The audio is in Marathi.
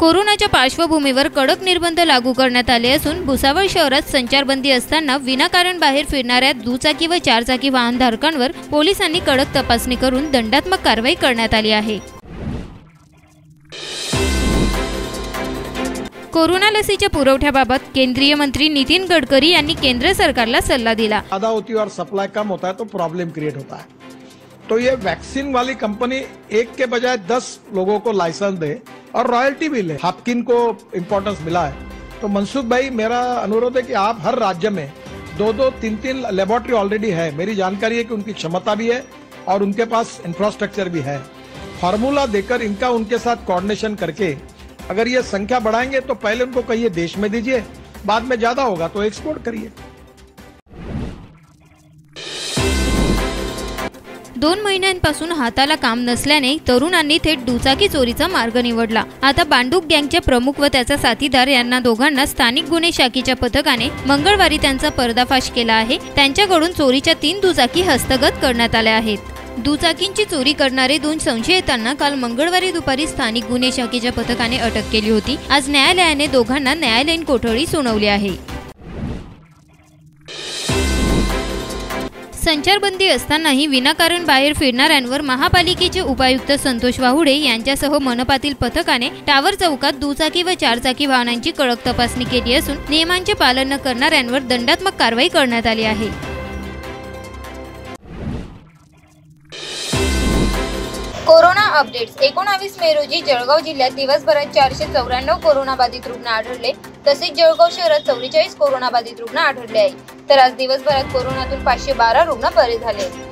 कोरोनाच्या पार्श्वभूमीवर कडक निर्बंध लागू करण्यात आले असून भुसावळ शहरात संचारबंदी असताना विनाकारण बाहेर फिरणाऱ्या दुचाकी व चारचाकी वाहनधारकांवर पोलिसांनी कडक तपासणी करून दंडात्मक कारवाई करण्यात आली आहे. कोरोना लसीच्या पुरवठ्याबाबत केंद्रीय मंत्री नितीन गडकरी यांनी केंद्र सरकारला सल्ला दिला. ज्यादा होती और सप्लाई कम होता है तो प्रॉब्लम क्रिएट होता है। तो ये वैक्सीन वाली कंपनी एक के बजाय दस लोगों को लाइसेंस दे और रॉयल्टी भी ले। हापकिन को इम्पोर्टेंस मिला है। तो मनसुख भाई, मेरा अनुरोध है कि आप हर राज्य में दो दो तीन तीन लेबोरेटरी ऑलरेडी है। मेरी जानकारी है कि उनकी क्षमता भी है और उनके पास इंफ्रास्ट्रक्चर भी है। फार्मूला देकर इनका उनके साथ कोऑर्डिनेशन करके अगर ये संख्या बढ़ाएँगे तो पहले उनको कहिए देश में दीजिए, बाद में ज़्यादा होगा तो एक्सपोर्ट करिए। दोन महिन्यांपासून हाताला काम नसल्याने तरुणांनी थेट दुचाकी चोरीचा मार्ग निवडला. आता बांडूक गँगच्या प्रमुख व त्याचा साथीदार यांना दोघांना स्थानिक गुन्हे शाखेच्या पथकाने मंगळवारी त्यांचा पर्दाफाश केला आहे. त्यांच्याकडून चोरीच्या तीन दुचाकी हस्तगत करण्यात आल्या आहेत. दुचाकींची चोरी करणारे दोन संशयितांना काल मंगळवारी दुपारी स्थानिक गुन्हे शाखेच्या पथकाने अटक केली होती. आज न्यायालयाने दोघांना न्यायालयीन कोठडी सुनावली आहे. संचारबंदी असतानाही विनाकारण बाहेर फिरणाऱ्यांवर महापालिकेचे उपायुक्त संतोष वाहुडे यांच्यासह मनपातील पथकाने टावर चौकात दुचाकी व चारचाकी वाहनांची कडक तपासणी केली असून नियमांचे पालन न करणाऱ्यांवर दंडात्मक कारवाई करण्यात आली आहे. Corona updates. एकोणावीस मे रोजी जळगाव जिल्ह्यात दिवसभरात चारशे चौऱ्याण्णव कोरोनाबाधित रुग्ण आढळले. तसेच जळगाव शहरात चौवेचाळीस कोरोनाबाधित रुग्ण आढळले आहे तर आज दिवसभरात कोरोनातून पाचशे बारा रुग्ण बरे झाले.